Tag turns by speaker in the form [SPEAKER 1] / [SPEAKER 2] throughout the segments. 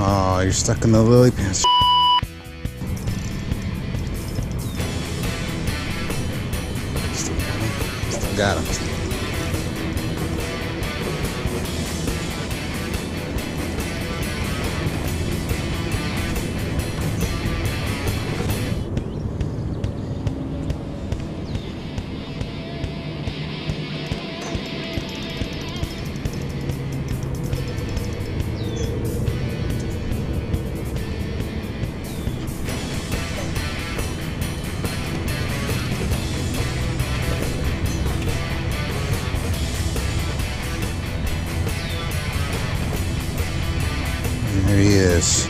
[SPEAKER 1] Oh, you're stuck in the lily pads. Still got him. Still got him. There he is.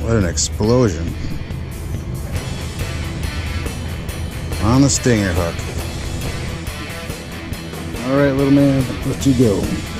[SPEAKER 1] What an explosion. On the stinger hook. All right, little man, let you go.